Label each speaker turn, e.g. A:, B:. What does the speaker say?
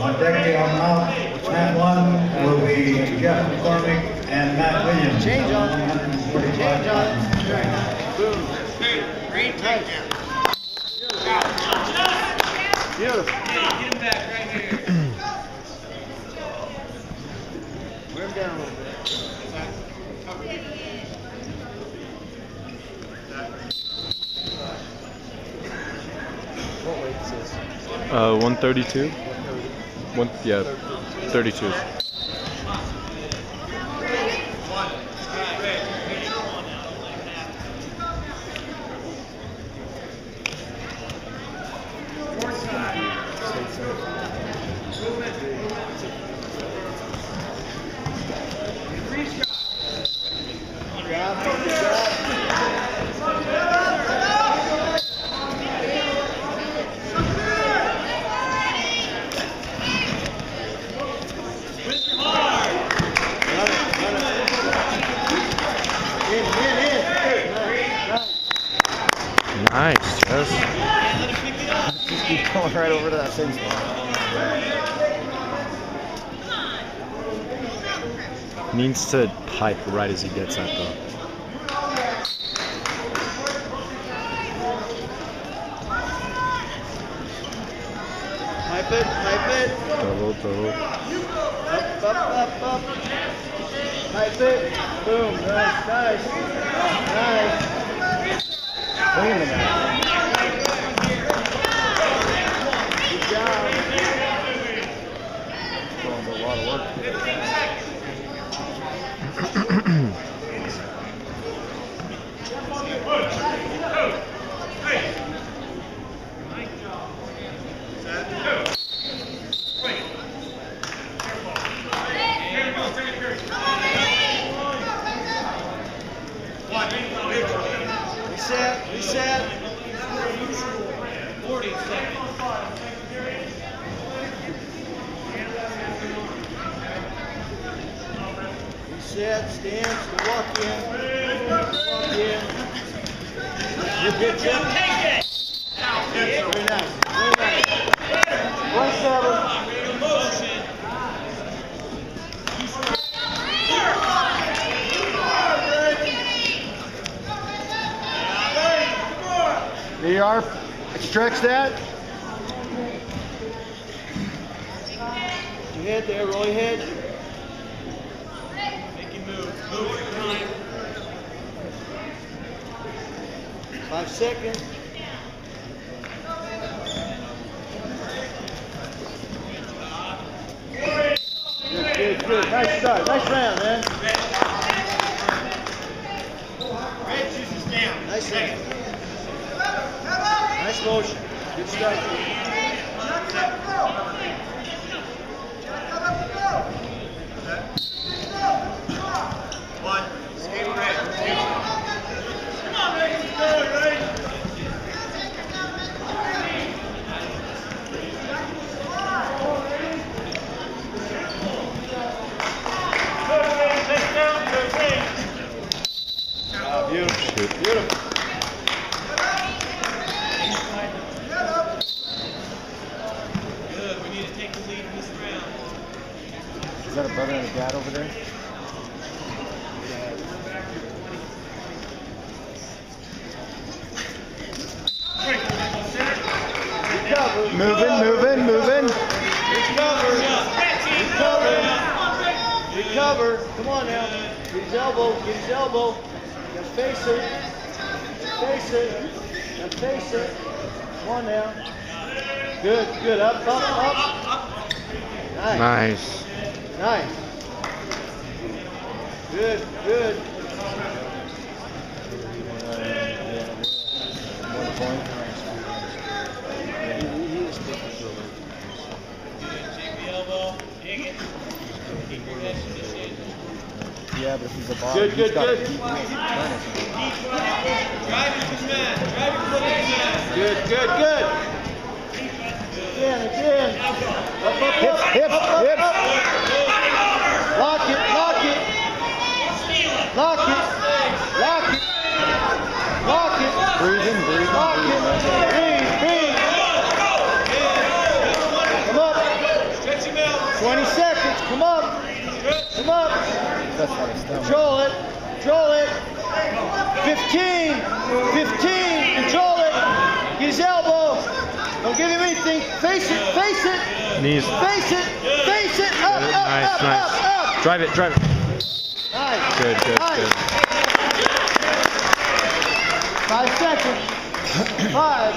A: On deputy on mount, mat one will be Jeff McCormick and Matt Williams.
B: Change on
A: 145
B: Change on it. Boom.
C: Green takedown.
B: Beautiful.
C: Get him back right here.
B: Wear him down a little bit. What weight is this?
D: Uh, 132? One, yeah, 32.
B: Nice,
D: Jess.
B: Just keep going right over to that same spot.
D: Needs to pipe right as he gets that though.
B: Pipe it, pipe it.
D: Double, double.
B: Up, up, up, up. Pipe it. Boom. Nice, nice. Nice. Wait a minute. Reset, stance, walk in. Walk in. Good, good, good. Very nice, very nice. One seven. There you are. Stretch that. Your head there, roll your head.
C: Make him move. Move for time.
B: Five seconds. Good, good, good. Nice start. Nice round, man.
C: Red juices down.
B: Nice round. Nice motion. Good stuff.
C: One. Skate red.
B: Ah, beautiful. Beautiful.
C: Good. We need to take the lead in this round.
B: Is that a brother and a dad over there? Recover.
D: Moving, moving, moving.
B: Recover. Recover. Recover. Come on now. Get his elbow. Get his elbow. Gotta face it. Face it. Gotta face it. Come on now. Good, good. Up, up, up. Nice.
D: Nice.
B: Nice. Good, good.
C: Shake the elbow. Dig it. Keep your head position.
B: Yeah, but if he's a bottom, Good, good, good.
C: Drive it to the mat. Drive your foot to the mat.
B: Good, good, good again, again.
D: Hips, hips, hips.
B: Lock it, lock it. Lock it. Lock it. Lock it.
D: Breathe in, breathe in.
B: Lock it. Breathe, breathe. Come up. 20 seconds. Come up. Come up. Control it. Control it. 15. 15. Face it. Face it.
D: Knees.
B: Face it. Face it. Up, up,
D: Nice,
B: up,
D: nice.
B: up, up.
D: Drive it, drive it.
B: Nice.
D: Good, good,
B: nice.
D: good.
B: Five seconds. Five.